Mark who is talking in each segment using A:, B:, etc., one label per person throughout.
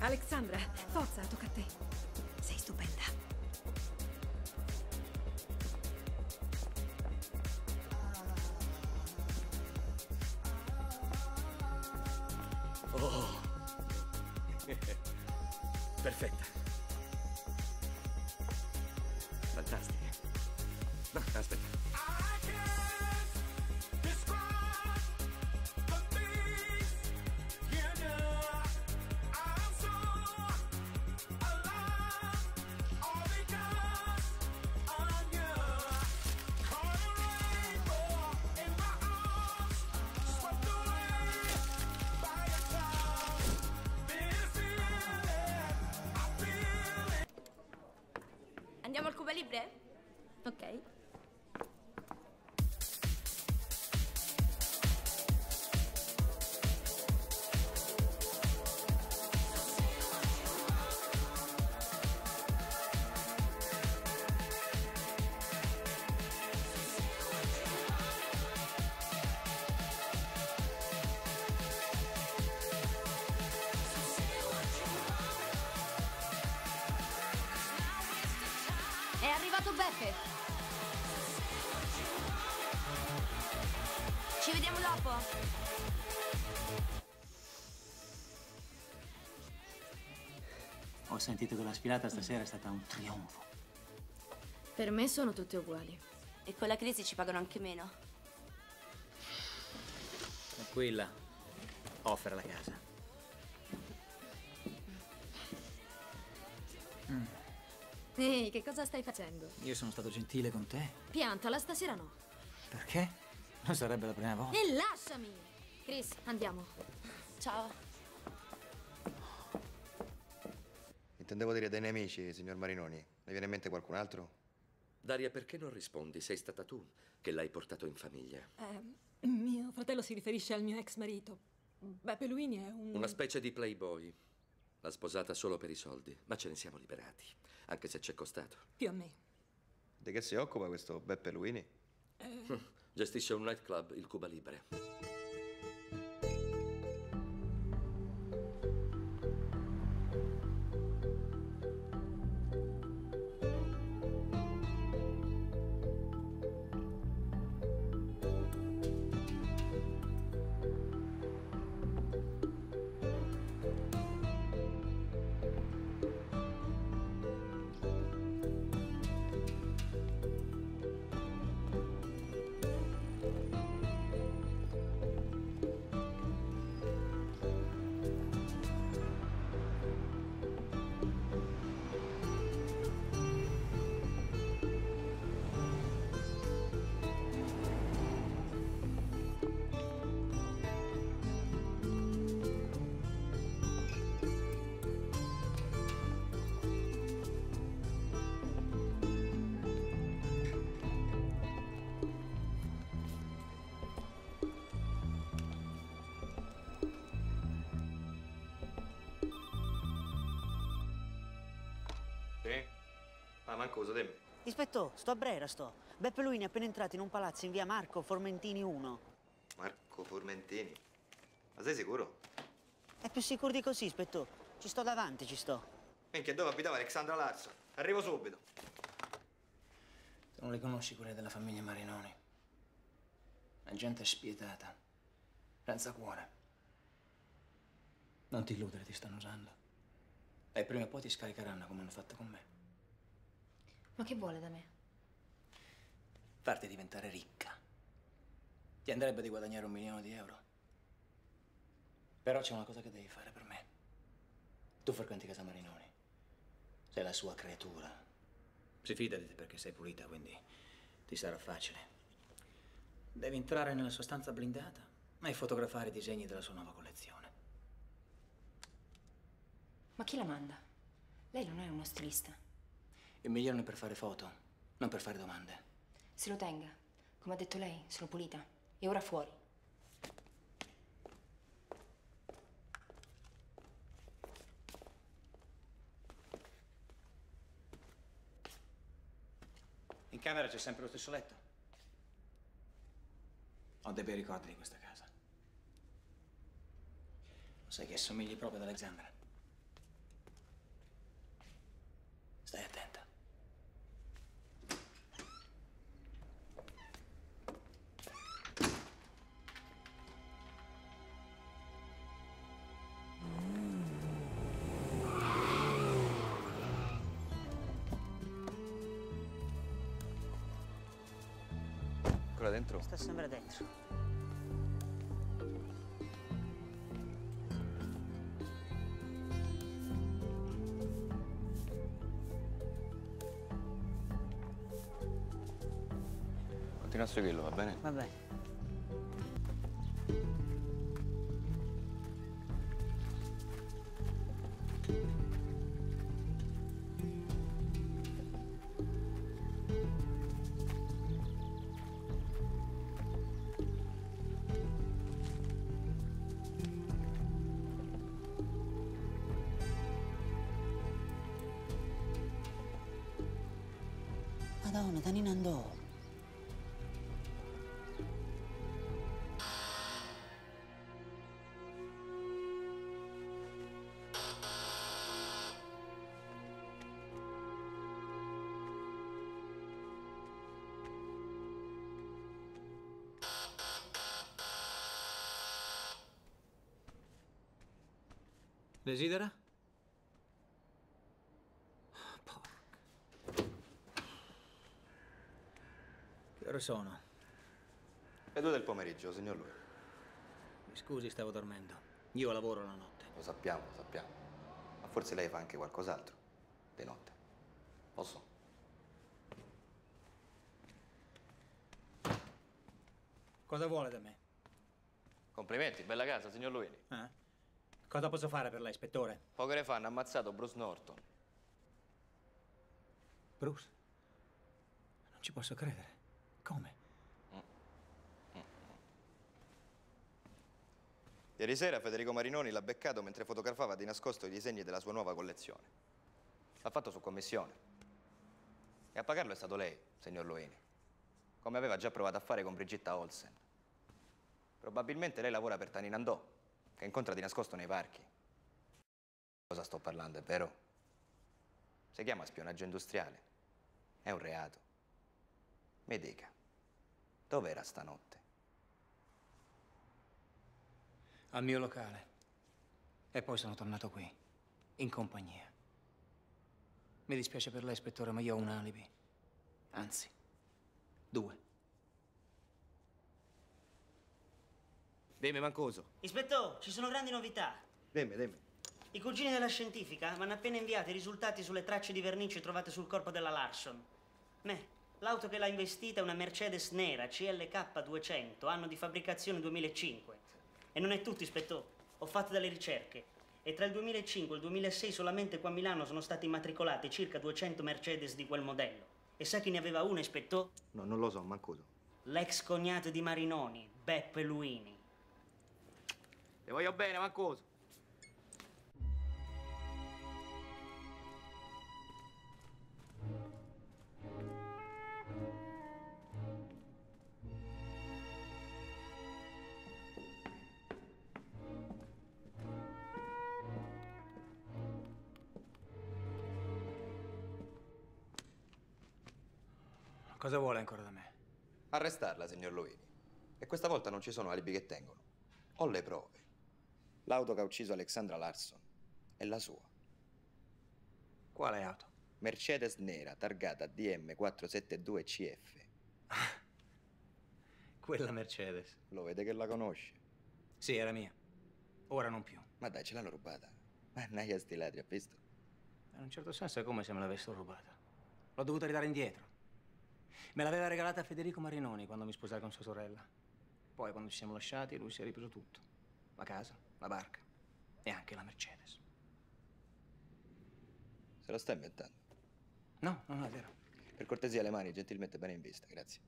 A: Alexandra, forza, tocca a te. Sei stupenda.
B: Oh. Perfetta.
C: Andiamo al Cuba Libre? Beppe. Ci vediamo dopo.
D: Ho sentito che la sfilata stasera è stata un trionfo.
C: Per me sono tutte uguali. E con la crisi ci pagano anche meno.
D: Tranquilla. Offra la casa.
A: Ehi, che cosa stai facendo?
D: Io sono stato gentile con te.
A: Piantala, stasera no.
D: Perché? Non sarebbe la prima volta.
A: E lasciami! Chris, andiamo.
C: Ciao.
E: Intendevo dire dei nemici, signor Marinoni. Le viene in mente qualcun altro?
B: Daria, perché non rispondi? Sei stata tu che l'hai portato in famiglia.
A: Eh, mio fratello si riferisce al mio ex marito. Beppe Luini è un...
B: Una specie di playboy. L'ha sposata solo per i soldi, ma ce ne siamo liberati, anche se ci è costato.
A: più a me.
E: Di che si occupa questo Beppe Luini?
B: Gestisce un nightclub, il Cuba Libre.
E: Ma manco uso dimmi.
F: Ispettore, sto a Brera, sto. Beppe Luini è appena entrato in un palazzo in via Marco Formentini 1.
E: Marco Formentini. Ma sei sicuro?
F: È più sicuro di così, ispettore. Ci sto davanti, ci sto.
E: Minchia, dove abitava Alexandra Larso? Arrivo subito.
D: Tu non le conosci quelle della famiglia Marinoni. La gente è spietata, senza cuore. Non ti illudere, ti stanno usando. E prima o poi ti scaricheranno come hanno fatto con me.
C: Ma che vuole da me?
D: Farti diventare ricca. Ti andrebbe di guadagnare un milione di euro. Però c'è una cosa che devi fare per me. Tu frequenti casa Marinoni. Sei la sua creatura. Si fida di te perché sei pulita, quindi ti sarà facile. Devi entrare nella sua stanza blindata e fotografare i disegni della sua nuova collezione.
C: Ma chi la manda? Lei non è uno stilista.
D: Il migliore è per fare foto, non per fare domande.
C: Se lo tenga. Come ha detto lei, sono pulita. E ora fuori.
D: In camera c'è sempre lo stesso letto. Ho dei bei ricordi di questa casa. Lo sai che assomigli proprio ad Alexandra.
E: Ancora dentro?
F: Sta sempre dentro.
E: Continua a seguirlo, va bene?
F: Va bene. 나오나
D: 다니 난 도. ¿Desídara? Ore sono?
E: Le due del pomeriggio, signor lui.
D: Mi scusi, stavo dormendo. Io lavoro la notte.
E: Lo sappiamo, lo sappiamo. Ma forse lei fa anche qualcos'altro. Di notte. Posso?
D: Cosa vuole da me?
E: Complimenti, bella casa, signor Luini.
D: Eh? Cosa posso fare per lei, ispettore?
E: Poche ore fa hanno ammazzato Bruce Norton.
D: Bruce? Non ci posso credere. Come?
E: Ieri sera Federico Marinoni l'ha beccato mentre fotografava di nascosto i disegni della sua nuova collezione. L'ha fatto su commissione. E a pagarlo è stato lei, signor Luini. Come aveva già provato a fare con Brigitta Olsen. Probabilmente lei lavora per Tanina Andò, che incontra di nascosto nei parchi. Cosa sto parlando, è vero? Si chiama spionaggio industriale. È un reato. Mi dica, dov'era stanotte?
D: Al mio locale. E poi sono tornato qui, in compagnia. Mi dispiace per lei, ispettore, ma io ho un alibi. Anzi, due.
E: Dimmi, Mancoso.
F: Ispettore, ci sono grandi novità.
E: Dimmi, dimmi.
F: I cugini della scientifica mi hanno appena inviato i risultati sulle tracce di vernice trovate sul corpo della Larson. Me, l'auto che l'ha investita è una Mercedes nera CLK 200, anno di fabbricazione 2005. E non è tutto, ispettore. Ho fatto delle ricerche. E tra il 2005 e il 2006 solamente qua a Milano sono state immatricolate circa 200 Mercedes di quel modello. E sa chi ne aveva una, ispettore?
E: No, non lo so, Mancoso.
F: L'ex cognato di Marinoni, Beppe Luini.
E: Le voglio bene, Mancoso.
D: Cosa vuole ancora da me?
E: Arrestarla, signor Luini. E questa volta non ci sono alibi che tengono. Ho le prove. L'auto che ha ucciso Alexandra Larson è la sua.
D: Quale auto?
E: Mercedes nera, targata DM472CF.
D: Quella Mercedes.
E: Lo vede che la conosce.
D: Sì, era mia. Ora non più.
E: Ma dai, ce l'hanno rubata. Ma naia sti ladri, ha visto?
D: In un certo senso è come se me l'avessero rubata. L'ho dovuta ridare indietro. Me l'aveva regalata Federico Marinoni quando mi sposai con sua sorella. Poi, quando ci siamo lasciati, lui si è ripreso tutto. La casa, la barca e anche la Mercedes.
E: Se lo sta inventando.
D: No, non è vero.
E: Per cortesia, le mani gentilmente bene in vista, grazie.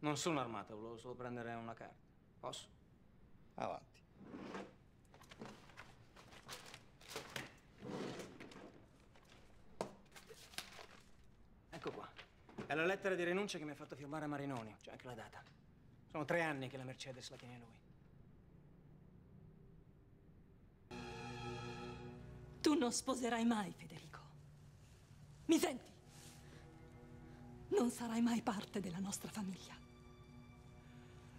D: Non sono armata, volevo solo prendere una carta. Posso?
E: Avanti.
D: Ecco qua. È la lettera di rinuncia che mi ha fatto firmare Marinoni. C'è anche la data. Sono tre anni che la Mercedes la tiene lui.
A: Tu non sposerai mai Federico. Mi senti? Non sarai mai parte della nostra famiglia.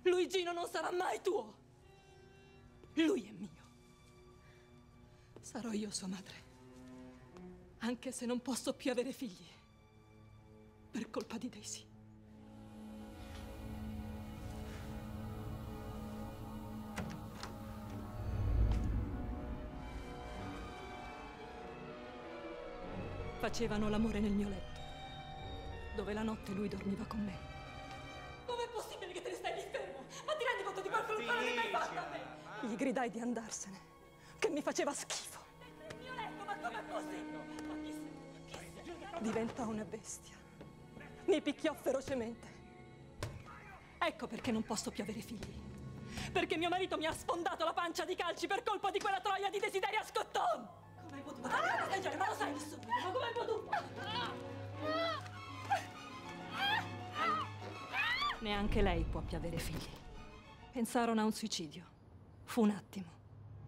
A: Luigino non sarà mai tuo. Lui è mio. Sarò io sua madre. Anche se non posso più avere figli per colpa di Daisy. Facevano l'amore nel mio letto, dove la notte lui dormiva con me. Com'è possibile che te ne stai lì fermo? Ma ti rendi conto di quanto non l'hai mai fatto a me? Gli gridai di andarsene, che mi faceva schifo. Nel mio letto, ma com'è possibile? Ma chi sei? Diventa una bestia. Mi picchiò ferocemente. Ecco perché non posso più avere figli. Perché mio marito mi ha sfondato la pancia di calci per colpa di quella troia di desiderio a scotton! Come hai potuto fare genere? Ma lo sai nessuno! Ma come hai potuto? Neanche lei può più avere figli. Pensarono a un suicidio. Fu un attimo.